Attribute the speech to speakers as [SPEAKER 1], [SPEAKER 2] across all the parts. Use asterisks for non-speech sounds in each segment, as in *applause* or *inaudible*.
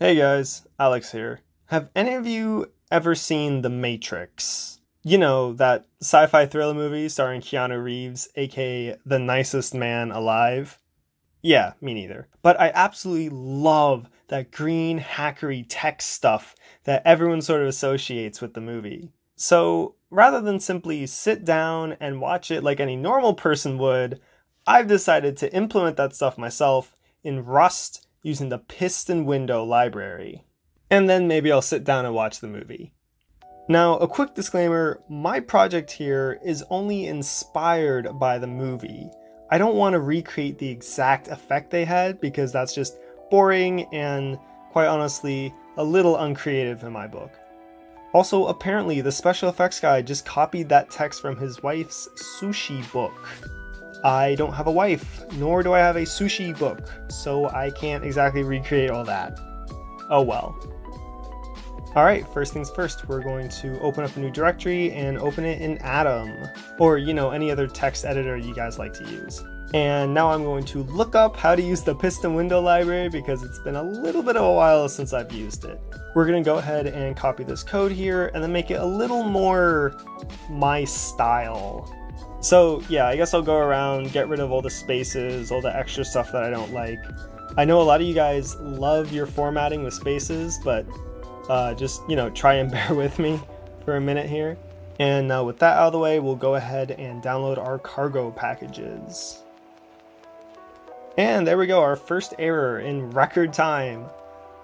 [SPEAKER 1] Hey guys, Alex here. Have any of you ever seen The Matrix? You know, that sci fi thriller movie starring Keanu Reeves, aka the nicest man alive? Yeah, me neither. But I absolutely love that green hackery tech stuff that everyone sort of associates with the movie. So rather than simply sit down and watch it like any normal person would, I've decided to implement that stuff myself in Rust using the Piston Window library. And then maybe I'll sit down and watch the movie. Now, a quick disclaimer my project here is only inspired by the movie. I don't want to recreate the exact effect they had because that's just boring and, quite honestly, a little uncreative in my book. Also, apparently, the special effects guy just copied that text from his wife's sushi book. I don't have a wife, nor do I have a sushi book, so I can't exactly recreate all that. Oh well. Alright, first things first, we're going to open up a new directory and open it in Atom, or you know, any other text editor you guys like to use. And now I'm going to look up how to use the Piston Window library because it's been a little bit of a while since I've used it. We're going to go ahead and copy this code here and then make it a little more my style. So yeah, I guess I'll go around, get rid of all the spaces, all the extra stuff that I don't like. I know a lot of you guys love your formatting with spaces, but uh, just, you know, try and *laughs* bear with me for a minute here. And uh, with that out of the way, we'll go ahead and download our cargo packages. And there we go, our first error in record time.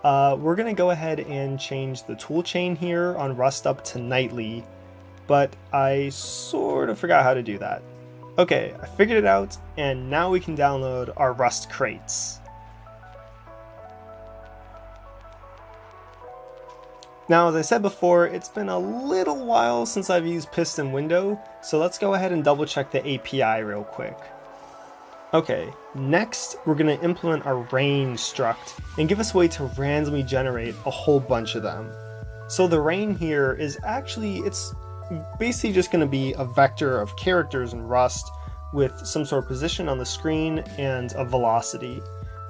[SPEAKER 1] Uh, we're to go ahead and change the toolchain here on rustup to nightly, but I sort of forgot how to do that. Okay, I figured it out, and now we can download our Rust crates. Now, as I said before, it's been a little while since I've used Piston Window, so let's go ahead and double check the API real quick. Okay, next we're going to implement our rain struct and give us a way to randomly generate a whole bunch of them. So the rain here is actually, it's basically just going to be a vector of characters in Rust with some sort of position on the screen and a velocity.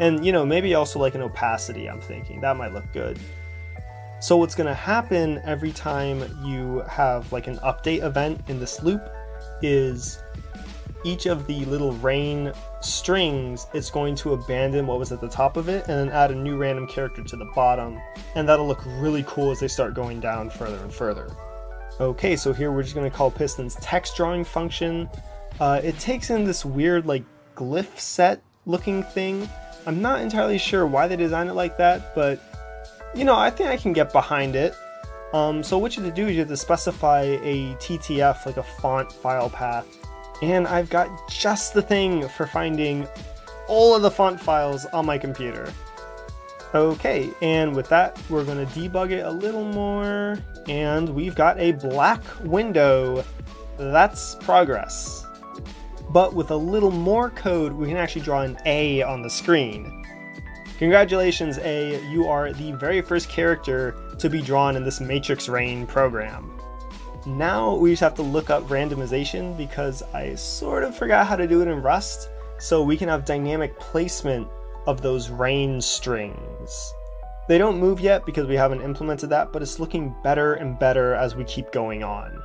[SPEAKER 1] And you know, maybe also like an opacity, I'm thinking. That might look good. So what's going to happen every time you have like an update event in this loop is each of the little rain strings, it's going to abandon what was at the top of it and then add a new random character to the bottom. And that'll look really cool as they start going down further and further. Okay, so here we're just going to call Piston's text drawing function. Uh, it takes in this weird like glyph set looking thing. I'm not entirely sure why they designed it like that, but you know, I think I can get behind it. Um, so what you have to do is you have to specify a TTF, like a font file path, and I've got just the thing for finding all of the font files on my computer. Okay, and with that, we're to debug it a little more, and we've got a black window. That's progress. But with a little more code, we can actually draw an A on the screen. Congratulations, A, you are the very first character to be drawn in this Matrix Rain program. Now we just have to look up randomization because I sort of forgot how to do it in Rust, so we can have dynamic placement of those rain strings. They don't move yet because we haven't implemented that, but it's looking better and better as we keep going on.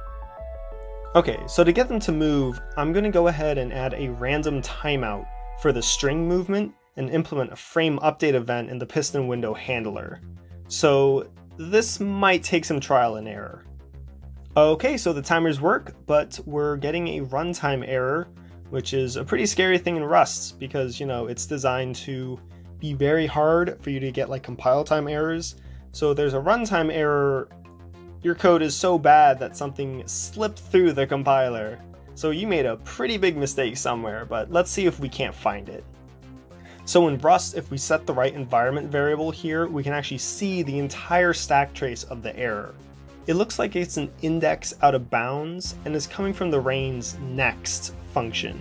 [SPEAKER 1] Okay, so to get them to move, I'm going to go ahead and add a random timeout for the string movement and implement a frame update event in the piston window handler. So this might take some trial and error. Okay, so the timers work, but we're getting a runtime error, which is a pretty scary thing in Rust because, you know, it's designed to be very hard for you to get like compile time errors. So there's a runtime error. Your code is so bad that something slipped through the compiler. So you made a pretty big mistake somewhere, but let's see if we can't find it. So in Rust, if we set the right environment variable here, we can actually see the entire stack trace of the error. It looks like it's an index out of bounds and is coming from the rain's next function,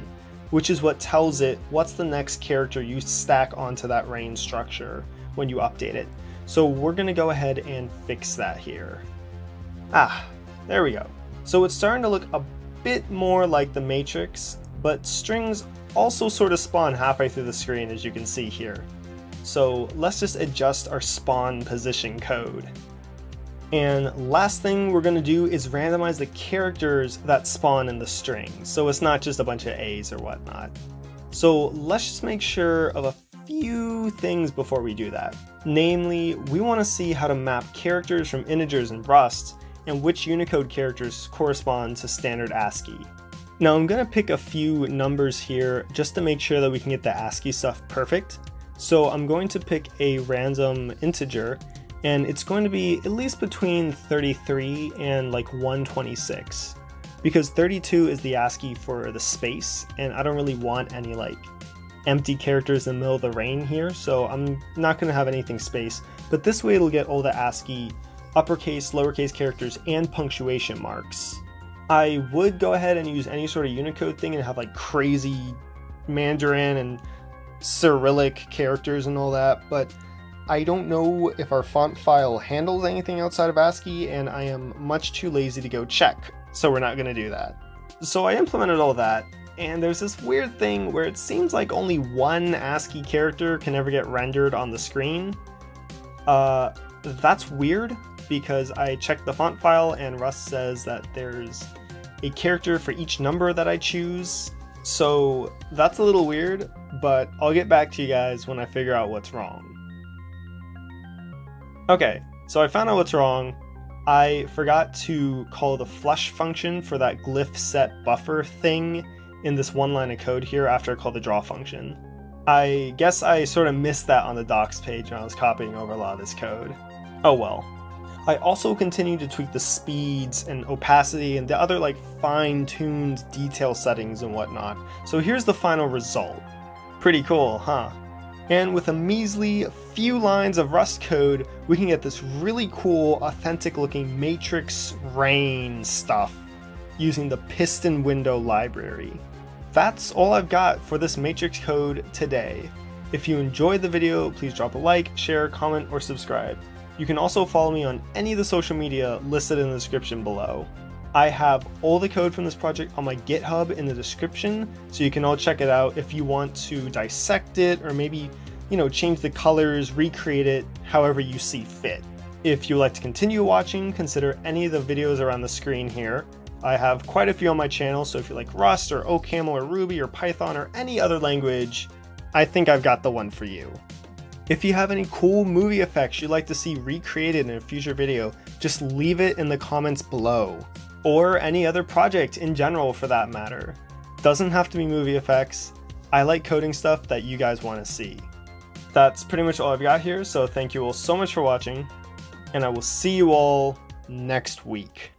[SPEAKER 1] which is what tells it what's the next character you stack onto that rain structure when you update it. So we're gonna go ahead and fix that here. Ah, there we go. So it's starting to look a bit more like the Matrix, but strings also sort of spawn halfway through the screen as you can see here. So let's just adjust our spawn position code. And last thing we're to do is randomize the characters that spawn in the string, so it's not just a bunch of A's or whatnot. So let's just make sure of a few things before we do that. Namely, we want to see how to map characters from integers in Rust and which Unicode characters correspond to standard ASCII. Now I'm to pick a few numbers here just to make sure that we can get the ASCII stuff perfect. So I'm going to pick a random integer and it's going to be at least between 33 and like 126 because 32 is the ASCII for the space and I don't really want any like empty characters in the middle of the rain here so I'm not going to have anything space but this way it'll get all the ASCII uppercase, lowercase characters, and punctuation marks. I would go ahead and use any sort of Unicode thing and have like crazy Mandarin and Cyrillic characters and all that, but I don't know if our font file handles anything outside of ASCII, and I am much too lazy to go check, so we're not going to do that. So I implemented all that, and there's this weird thing where it seems like only one ASCII character can ever get rendered on the screen. Uh, that's weird, because I checked the font file and Rust says that there's a character for each number that I choose. So that's a little weird, but I'll get back to you guys when I figure out what's wrong. Okay, so I found out what's wrong. I forgot to call the flush function for that glyph set buffer thing in this one line of code here after I called the draw function. I guess I sort of missed that on the docs page when I was copying over a lot of this code. Oh well. I also continue to tweak the speeds and opacity and the other like fine-tuned detail settings and whatnot. So here's the final result. Pretty cool, huh? And with a measly few lines of Rust code, we can get this really cool, authentic looking matrix rain stuff using the piston window library. That's all I've got for this matrix code today. If you enjoyed the video, please drop a like, share, comment, or subscribe. You can also follow me on any of the social media listed in the description below. I have all the code from this project on my GitHub in the description, so you can all check it out if you want to dissect it or maybe, you know, change the colors, recreate it however you see fit. If you'd like to continue watching, consider any of the videos around the screen here. I have quite a few on my channel, so if you like Rust or OCaml or Ruby or Python or any other language, I think I've got the one for you. If you have any cool movie effects you'd like to see recreated in a future video, just leave it in the comments below. Or any other project in general for that matter. Doesn't have to be movie effects. I like coding stuff that you guys want to see. That's pretty much all I've got here, so thank you all so much for watching, and I will see you all next week.